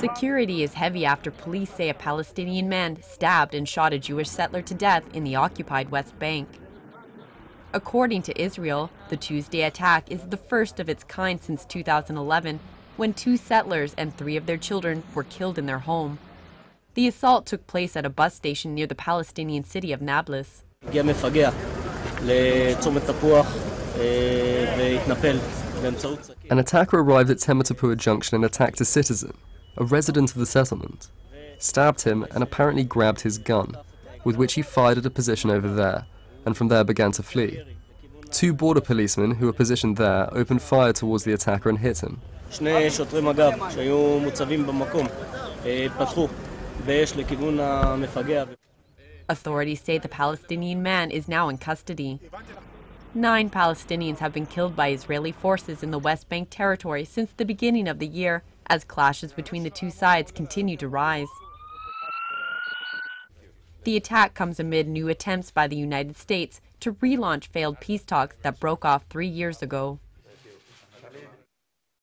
Security is heavy after police say a Palestinian man stabbed and shot a Jewish settler to death in the occupied West Bank. According to Israel, the Tuesday attack is the first of its kind since 2011, when two settlers and three of their children were killed in their home. The assault took place at a bus station near the Palestinian city of Nablus. An attacker arrived at Tematapur Junction and attacked a citizen a resident of the settlement, stabbed him and apparently grabbed his gun, with which he fired at a position over there, and from there began to flee. Two border policemen who were positioned there opened fire towards the attacker and hit him. Authorities say the Palestinian man is now in custody. Nine Palestinians have been killed by Israeli forces in the West Bank territory since the beginning of the year, as clashes between the two sides continue to rise. The attack comes amid new attempts by the United States to relaunch failed peace talks that broke off three years ago.